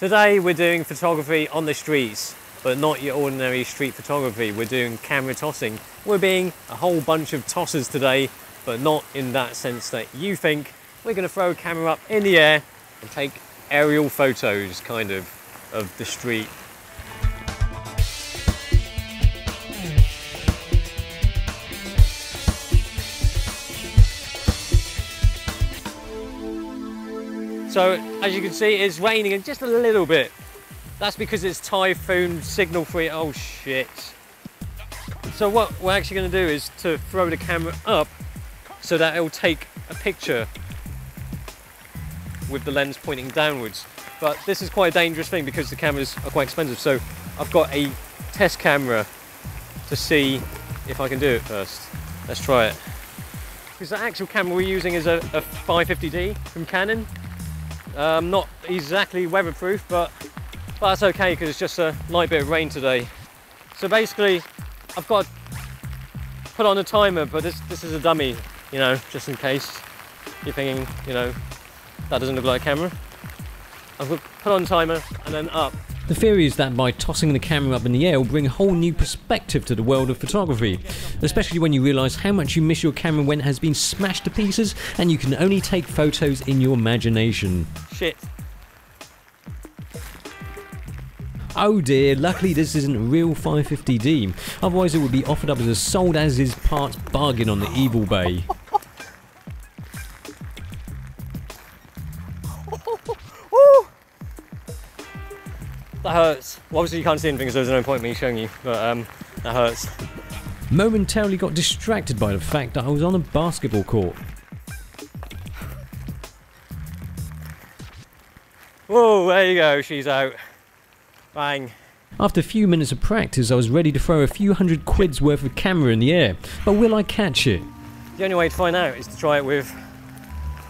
Today we're doing photography on the streets, but not your ordinary street photography. We're doing camera tossing. We're being a whole bunch of tossers today, but not in that sense that you think. We're going to throw a camera up in the air and take aerial photos, kind of, of the street. So as you can see, it's raining just a little bit. That's because it's typhoon signal free. Oh shit. So what we're actually going to do is to throw the camera up so that it'll take a picture with the lens pointing downwards. But this is quite a dangerous thing because the cameras are quite expensive. So I've got a test camera to see if I can do it first. Let's try it. Because the actual camera we're using is a, a 550D from Canon. Um, not exactly weatherproof, but, but that's okay because it's just a light bit of rain today. So basically, I've got to put on a timer, but this, this is a dummy, you know, just in case you're thinking, you know, that doesn't look like a camera. I've put on timer and then up. The theory is that by tossing the camera up in the air will bring a whole new perspective to the world of photography, especially when you realise how much you miss your camera when it has been smashed to pieces and you can only take photos in your imagination. Shit. Oh dear, luckily this isn't real 550D, otherwise it would be offered up as a sold as is parts bargain on the Evil Bay. That hurts. Well, obviously you can't see anything so there's no point me showing you, but um, that hurts. Momentarily got distracted by the fact that I was on a basketball court. Whoa, there you go, she's out. Bang. After a few minutes of practice I was ready to throw a few hundred quid's worth of camera in the air, but will I catch it? The only way to find out is to try it with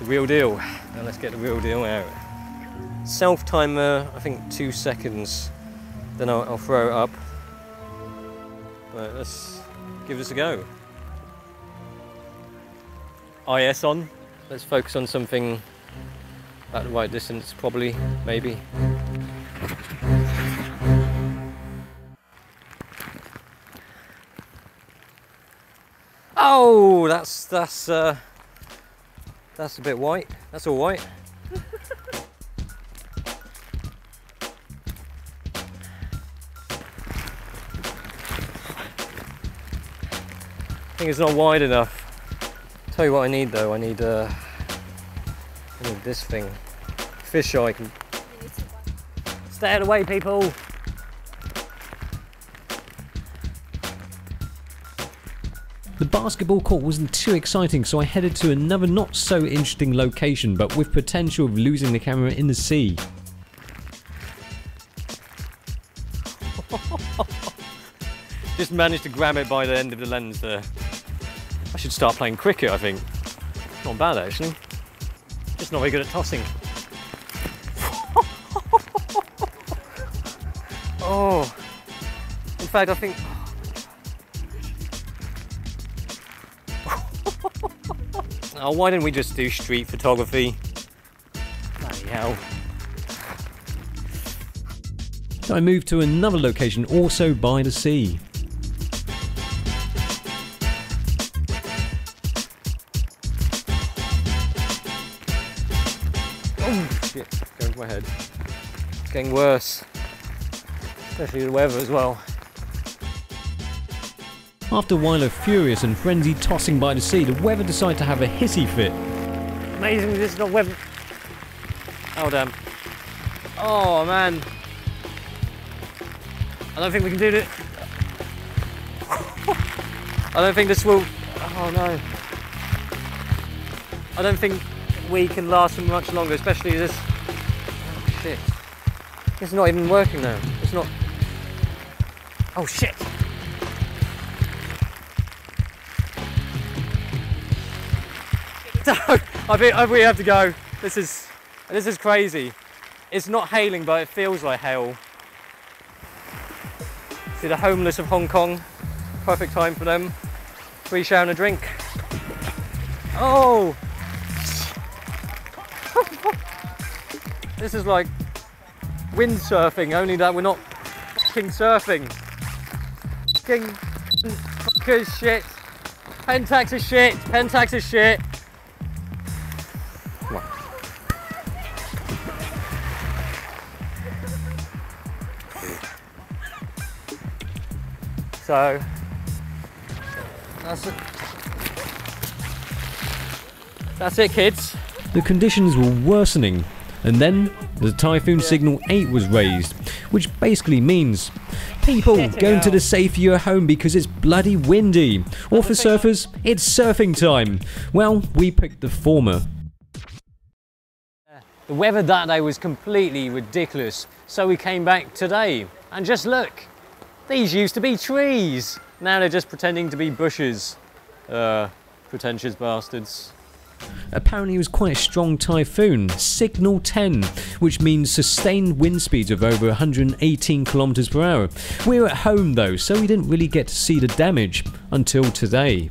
the real deal. Now let's get the real deal out. Self timer, I think two seconds, then I'll, I'll throw it up. But let's give this a go. IS on. Let's focus on something at the right distance, probably, maybe. Oh, that's that's uh, that's a bit white. That's all white. Think it's not wide enough. Tell you what I need though. I need uh, I need this thing. Fish eye can. Stay out of the way, people. The basketball court wasn't too exciting, so I headed to another not so interesting location, but with potential of losing the camera in the sea. Just managed to grab it by the end of the lens there. I should start playing cricket, I think. Not bad actually. Just not very good at tossing. oh. In fact, I think. oh, why didn't we just do street photography? Bloody hell. I moved to another location also by the sea. Oh shit, going to my head. It's getting worse. Especially the weather as well. After a while of furious and frenzied tossing by the sea, the weather decided to have a hissy fit. Amazing this is not weather. Oh damn. Oh man. I don't think we can do it. I don't think this will. Oh no. I don't think we can last for much longer, especially this. Oh, shit. It's not even working now. It's not. Oh shit. I think we have to go. This is this is crazy. It's not hailing, but it feels like hail. See the homeless of Hong Kong. Perfect time for them. Free shower and a drink. Oh! This is like windsurfing, only that we're not fucking surfing. Fucking fuckers shit. Pentax is shit. Pentax is shit. So that's it. That's it, kids. The conditions were worsening, and then the Typhoon Signal 8 was raised, which basically means people going to the safe your home because it's bloody windy. Or for surfers, it's surfing time. Well, we picked the former. The weather that day was completely ridiculous, so we came back today. And just look, these used to be trees. Now they're just pretending to be bushes. Uh, pretentious bastards. Apparently, it was quite a strong typhoon, Signal 10, which means sustained wind speeds of over 118 kilometers per hour. We were at home though, so we didn't really get to see the damage until today.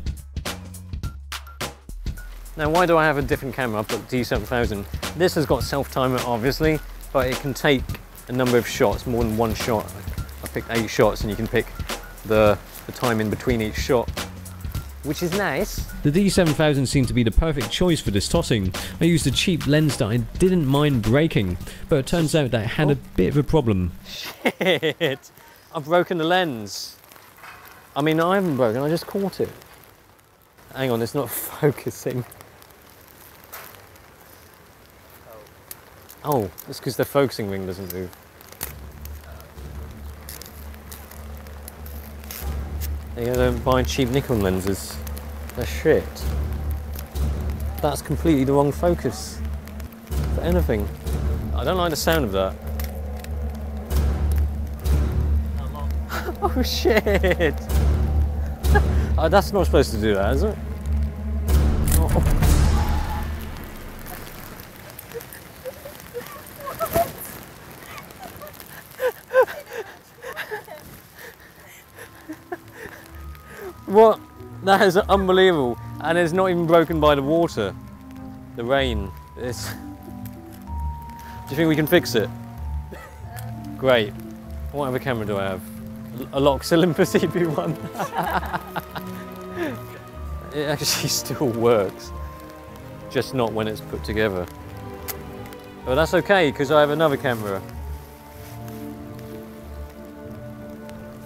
Now, why do I have a different camera? I've got D7000. This has got self-timer, obviously, but it can take a number of shots, more than one shot. I picked eight shots, and you can pick the, the time in between each shot, which is nice. The D7000 seemed to be the perfect choice for this tossing. I used a cheap lens that I didn't mind breaking, but it turns out that it had a oh. bit of a problem. Shit! I've broken the lens. I mean, I haven't broken, I just caught it. Hang on, it's not focusing. Oh, it's because the focusing ring doesn't move. You don't buy cheap Nikon lenses. They're shit. That's completely the wrong focus for anything. I don't like the sound of that. Oh shit! oh, that's not supposed to do that, is it? Oh. What? That is unbelievable, and it's not even broken by the water, the rain. It's. Do you think we can fix it? Great. What other camera do I have? A Lok's Olympus EP1. it actually still works, just not when it's put together. But that's okay because I have another camera.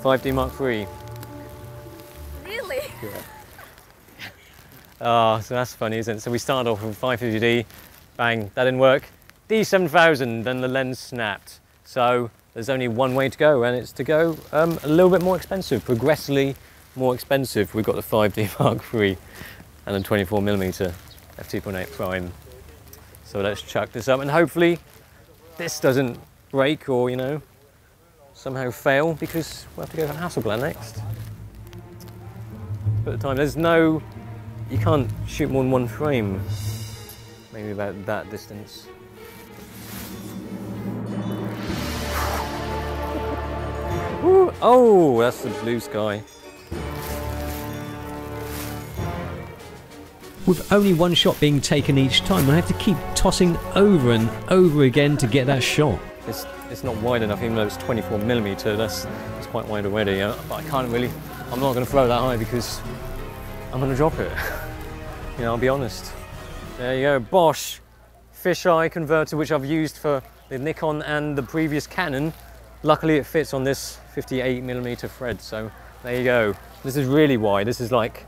5D Mark III. Really? Oh, so that's funny, isn't it? So we started off with 550D, bang, that didn't work. D7000, then the lens snapped. So there's only one way to go, and it's to go um, a little bit more expensive, progressively more expensive. We've got the 5D Mark III and a 24mm f2.8 prime. So let's chuck this up, and hopefully this doesn't break or, you know, somehow fail, because we'll have to go for Hasselblad next. At the time, there's no, you can't shoot more than one frame. Maybe about that distance. Woo. Oh, that's the blue sky. With only one shot being taken each time, I have to keep tossing over and over again to get that shot. It's, it's not wide enough, even though it's 24 millimeter. That's, that's quite wide already. Uh, but I can't really, I'm not going to throw that high because I'm going to drop it. you know, I'll be honest. There you go, Bosch fisheye converter, which I've used for the Nikon and the previous Canon. Luckily, it fits on this 58 millimeter thread. So there you go. This is really wide. This is like,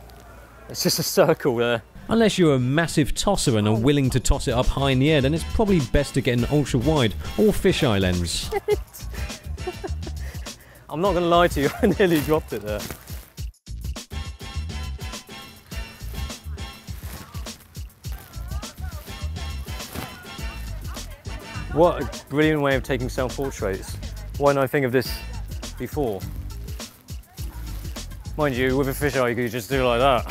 it's just a circle there. Unless you're a massive tosser and are willing to toss it up high in the air, then it's probably best to get an ultra wide or fisheye lens. I'm not going to lie to you, I nearly dropped it there. What a brilliant way of taking self-portraits. Why didn't I think of this before? Mind you, with a fisheye you could just do it like that.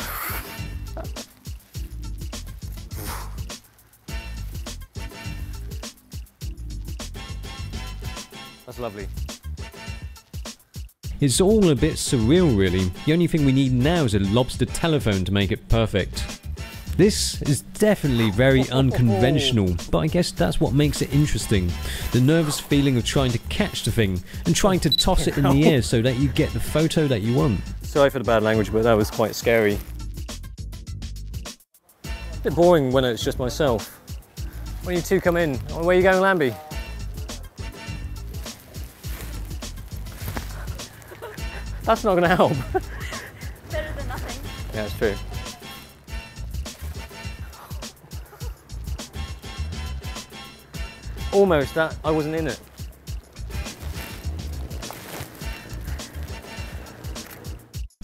That's lovely. It's all a bit surreal, really. The only thing we need now is a lobster telephone to make it perfect. This is definitely very unconventional, but I guess that's what makes it interesting. The nervous feeling of trying to catch the thing and trying to toss it in the air so that you get the photo that you want. Sorry for the bad language, but that was quite scary. A bit boring when it's just myself. When you two come in, where are you going, Alamby? That's not going to help. Better than nothing. Yeah, it's true. Almost that I wasn't in it.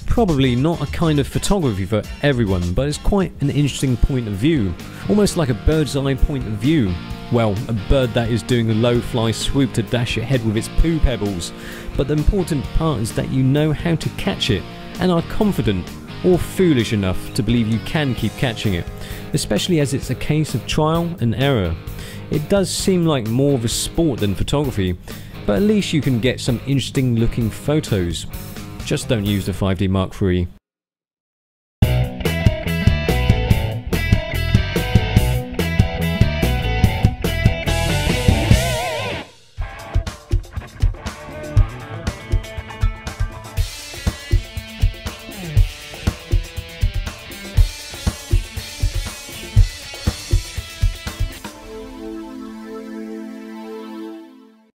Probably not a kind of photography for everyone, but it's quite an interesting point of view. Almost like a bird's eye point of view. Well, a bird that is doing a low fly swoop to dash ahead with its poo pebbles. But the important part is that you know how to catch it and are confident or foolish enough to believe you can keep catching it, especially as it's a case of trial and error. It does seem like more of a sport than photography, but at least you can get some interesting looking photos. Just don't use the 5D Mark III.